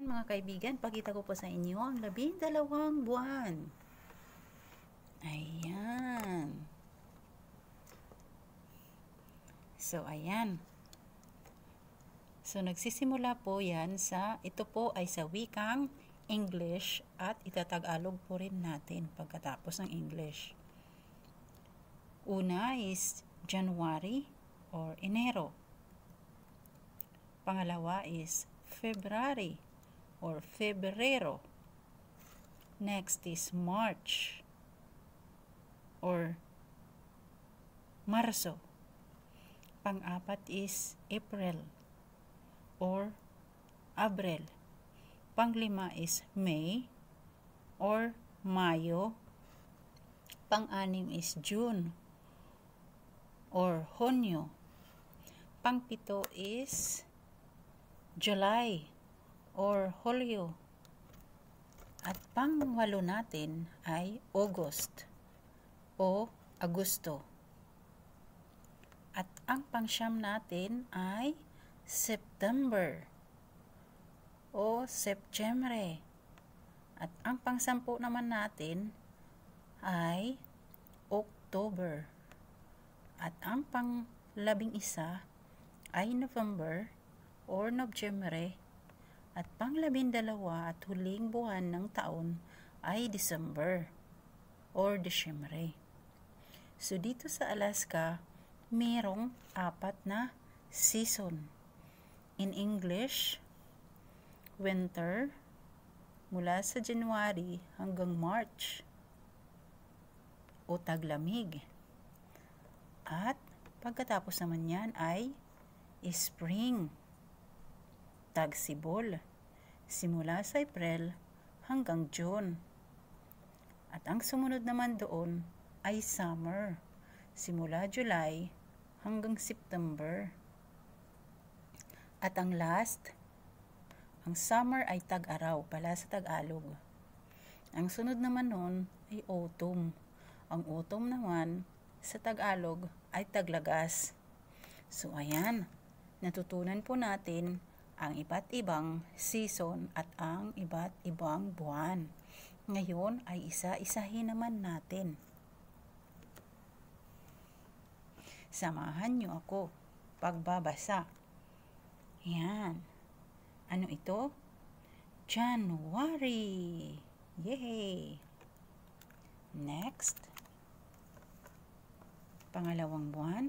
Mga kaibigan, pakita ko po sa inyo ang labindalawang buwan. Ayan. So, ayan. So, nagsisimula po yan sa, ito po ay sa wikang English at itatagalog po rin natin pagkatapos ng English. Una is January or Enero. Pangalawa is February or Febrero. Next is March or Marso. Pang-apat is April or Abril. Panglima is May or Mayo. Pang-anim is June or Hunyo. Pangpito is July or Hulyo. At pangwalo natin ay August o Agosto. At ang pangsyam natin ay September o September. At ang pangsampu naman natin ay October. At ang pang labing isa ay November or Nobyembre at panglabindalawa at huling buwan ng taon ay December or Desyembre. So dito sa Alaska, merong apat na season. In English, winter, mula sa January hanggang March o taglamig. At pagkatapos naman yan ay spring tagsibol simula sa April hanggang June. At ang sumunod naman doon ay summer simula July hanggang September. At ang last, ang summer ay tag-araw pala sa Tagalog. Ang sunod naman nun ay autumn. Ang autumn naman sa Tagalog ay taglagas. So ayan, natutunan po natin ang iba't ibang season at ang iba't ibang buwan. Ngayon ay isa-isahin naman natin. Samahan niyo ako pagbabasa. Yan. Ano ito? January. Yay! Next. Pangalawang buwan.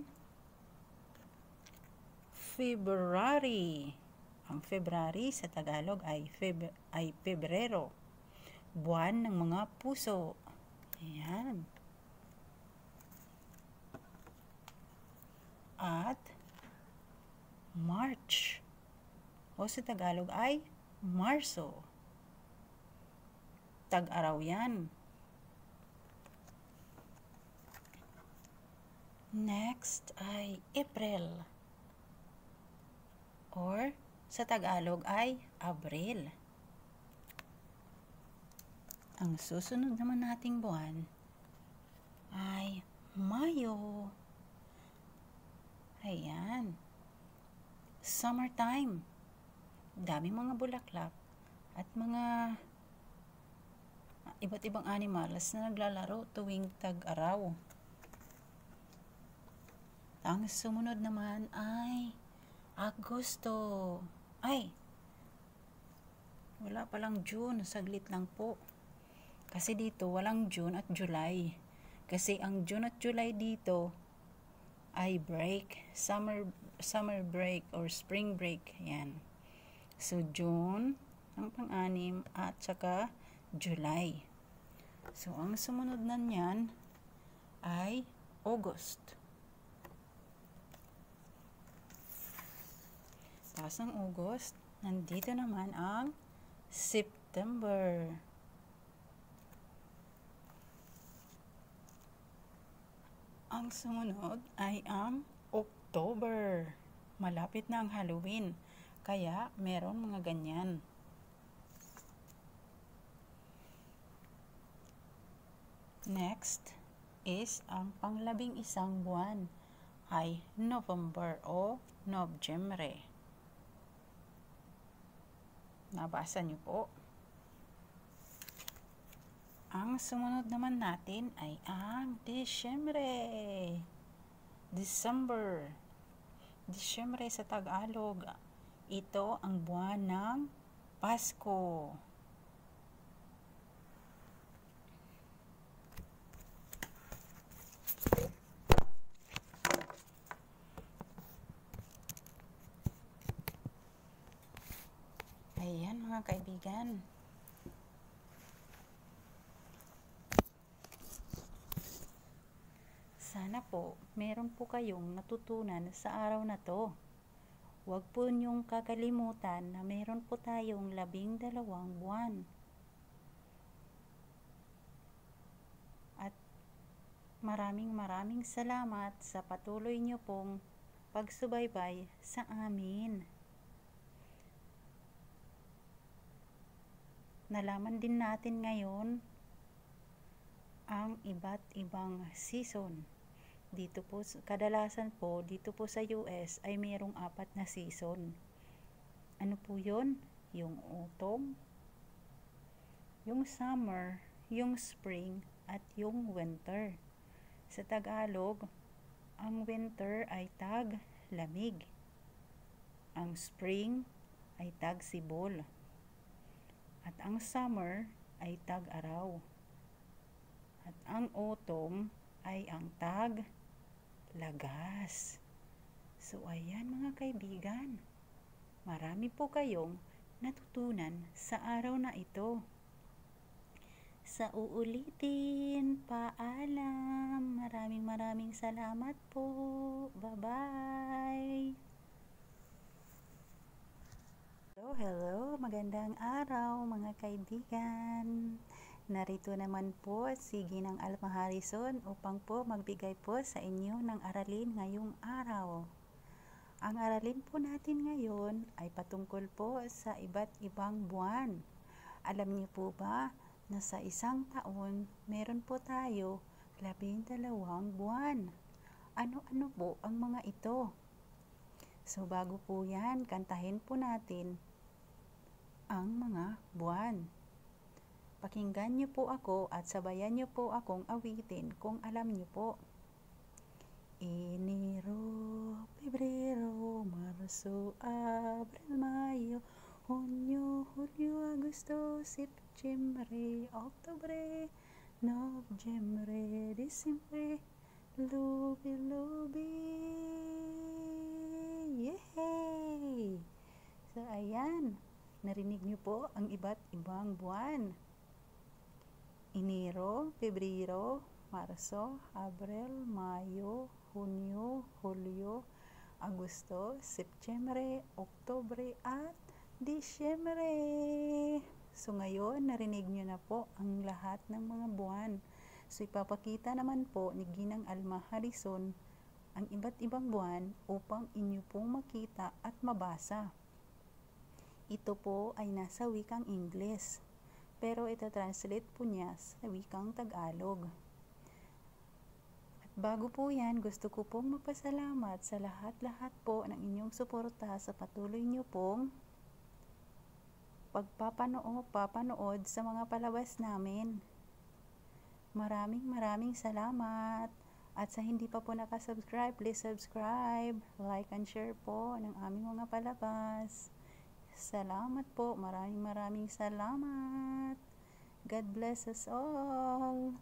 February. Ang February sa Tagalog ay, Feb ay Pebrero. Buwan ng mga puso. Ayan. At March. O sa Tagalog ay Marso. Tag-araw yan. Next ay April. Or sa Tagalog ay Abril. Ang susunod naman nating buwan ay Mayo. Ayan. Summertime. Daming mga bulaklak at mga iba't ibang animals na naglalaro tuwing tag-araw. Ang sumunod naman ay Agosto. Ay, wala palang June, saglit lang po. Kasi dito, walang June at July. Kasi ang June at July dito ay break, summer summer break or spring break. Yan. So, June, ang pang-anim, at saka July. So, ang sumunod na niyan ay August. Tapos ng August, nandito naman ang September. Ang sumunod ay ang October. Malapit na ang Halloween. Kaya meron mga ganyan. Next is ang panglabing isang buwan ay November o Nobyembre. Nabasa niyo po. Ang sumunod naman natin ay ang Disyembre. December. Disyembre sa Tagalog. Ito ang buwan ng Pasko. Ayan mga kaibigan. Sana po, meron po kayong natutunan sa araw na to. Huwag po niyong kakalimutan na meron po tayong labing dalawang buwan. At maraming maraming salamat sa patuloy niyo pong pagsubaybay sa amin. Nalaman din natin ngayon ang iba't ibang season. Dito po, kadalasan po, dito po sa US ay mayroong apat na season. Ano po yon? Yung autumn, yung summer, yung spring, at yung winter. Sa Tagalog, ang winter ay tag lamig. Ang spring ay tag sibol at ang summer ay tag-araw. At ang autumn ay ang tag-lagas. So ayan mga kaibigan, marami po kayong natutunan sa araw na ito. Sa uulitin, paalam. Maraming maraming salamat po. Bye-bye. Hello, hello. Magandang araw mga kaibigan. Narito naman po si Ginang Alma Harrison upang po magbigay po sa inyo ng aralin ngayong araw. Ang aralin po natin ngayon ay patungkol po sa iba't ibang buwan. Alam niyo po ba na sa isang taon meron po tayo labing dalawang buwan? Ano-ano po ang mga ito? So bago po yan, kantahin po natin ang mga buwan. Pakinggan niyo po ako at sabayan niyo po akong awitin kung alam niyo po. Enero, Pebrero, Marso, Abril, Mayo, Hunyo, Hulyo, Agosto, Septembre, Oktubre, Nobyembre, Disembre, Lubi, Lubi. Yay! So, ayan. Narinig niyo po ang iba't ibang buwan. Enero, Pebrero, Marso, Abril, Mayo, Hunyo, Hulyo, Agosto, Septembre, Oktobre at Disyembre. So ngayon, narinig niyo na po ang lahat ng mga buwan. So ipapakita naman po ni Ginang Alma Harrison ang iba't ibang buwan upang inyo pong makita at mabasa. Ito po ay nasa wikang Ingles, pero ito translate po niya sa wikang Tagalog. At bago po yan, gusto ko pong magpasalamat sa lahat-lahat po ng inyong suporta sa patuloy niyo pong pagpapanood, papanood sa mga palabas namin. Maraming maraming salamat. At sa hindi pa po nakasubscribe, please subscribe, like and share po ng aming mga palabas. Salamat po. Maraming maraming salamat. God bless us all.